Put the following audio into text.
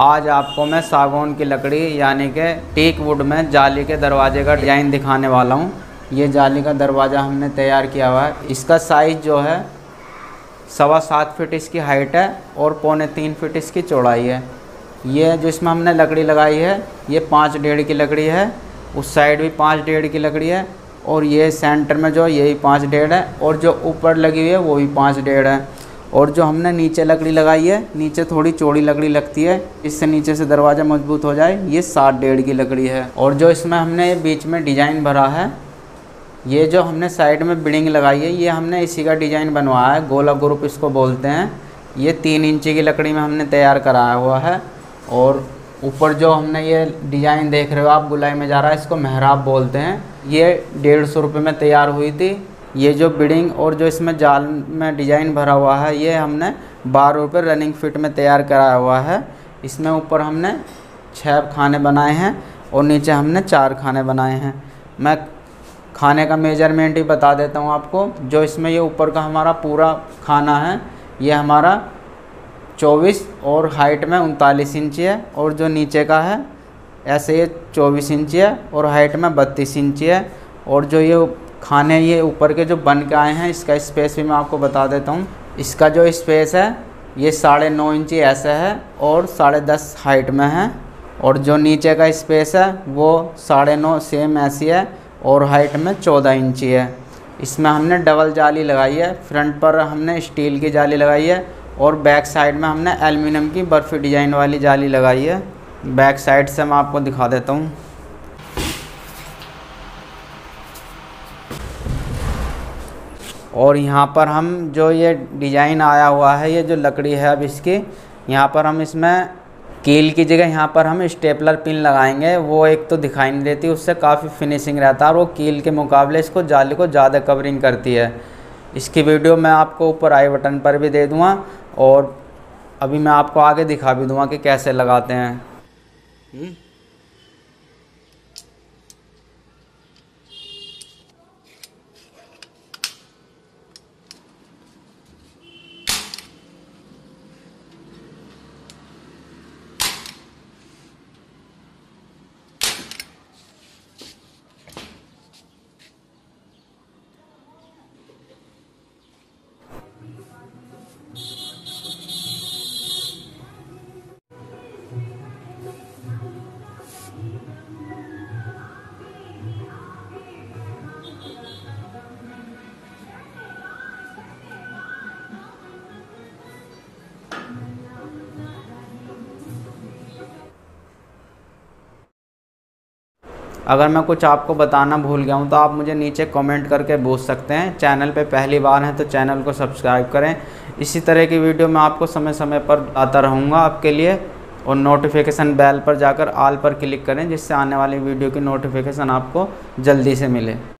आज आपको मैं सागौन की लकड़ी, यानी कि टीक वुड में जाली के दरवाजे का डिज़ाइन दिखाने वाला हूँ। ये जाली का दरवाज़ा हमने तैयार किया हुआ है। इसका साइज़ जो है, सवा सात फिट इसकी हाइट है और पौने तीन फिट इसकी चौड़ाई है। ये जो इसमें हमने लकड़ी लगाई है, ये पाँच डेढ़ की लकड़ी है, उस साइड भी पाँच डेढ़ की लकड़ी है और ये सेंटर में जो यही पाँच डेढ़ है और जो ऊपर लगी हुई है, वो भी पाँच डेढ़ है। और जो हमने नीचे लकड़ी लगाई है, नीचे थोड़ी चौड़ी लकड़ी लगती है, इससे नीचे से दरवाज़ा मज़बूत हो जाए, ये सात डेढ़ की लकड़ी है। और जो इसमें हमने बीच में डिज़ाइन भरा है, ये जो हमने साइड में बिल्डिंग लगाई है, ये हमने इसी का डिज़ाइन बनवाया है, गोला ग्रुप इसको बोलते हैं। ये तीन इंची की लकड़ी में हमने तैयार कराया हुआ है और ऊपर जो हमने ये डिज़ाइन देख रहे हो आप, गुलाई में जा रहा है, इसको मेहराब बोलते हैं। ये डेढ़ सौ रुपये में तैयार हुई थी ये जो बिडिंग और जो इसमें जाल में डिज़ाइन भरा हुआ है, ये हमने बारह रुपये रनिंग फिट में तैयार कराया हुआ है। इसमें ऊपर हमने छः खाने बनाए हैं और नीचे हमने चार खाने बनाए हैं। मैं खाने का मेज़रमेंट ही बता देता हूँ आपको, जो इसमें ये ऊपर का हमारा पूरा खाना है, ये हमारा 24 और हाइट में उनतालीस इंची है और जो नीचे का है, ऐसे ये 24 इंची है और हाइट में बत्तीस इंची है और जो ये खाने ये ऊपर के जो बन के आए हैं, इसका स्पेस भी मैं आपको बता देता हूँ। इसका जो स्पेस है, ये साढ़े नौ इंची ऐसा है और साढ़े दस हाइट में है। और जो नीचे का स्पेस है, वो साढ़े नौ सेम ऐसी है और हाइट में चौदह इंची है। इसमें हमने डबल जाली लगाई है। फ्रंट पर हमने स्टील की जाली लगाई है और बैक साइड में हमने एलमिनियम की बर्फ़ी डिज़ाइन वाली जाली लगाई है। बैक साइड से मैं आपको दिखा देता हूँ। और यहाँ पर हम जो ये डिज़ाइन आया हुआ है, ये जो लकड़ी है अब इसकी, यहाँ पर हम इसमें कील की जगह यहाँ पर हम स्टेपलर पिन लगाएँगे। वो एक तो दिखाई नहीं देती, उससे काफ़ी फिनिशिंग रहता है और वो कील के मुकाबले इसको जाली को ज़्यादा कवरिंग करती है। इसकी वीडियो मैं आपको ऊपर आई बटन पर भी दे दूँगा और अभी मैं आपको आगे दिखा भी दूँगा कि कैसे लगाते हैं। अगर मैं कुछ आपको बताना भूल गया हूँ तो आप मुझे नीचे कमेंट करके पूछ सकते हैं। चैनल पे पहली बार हैं तो चैनल को सब्सक्राइब करें। इसी तरह की वीडियो मैं आपको समय समय पर आता रहूँगा आपके लिए। और नोटिफिकेशन बेल पर जाकर आल पर क्लिक करें, जिससे आने वाली वीडियो की नोटिफिकेशन आपको जल्दी से मिले।